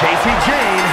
JC James.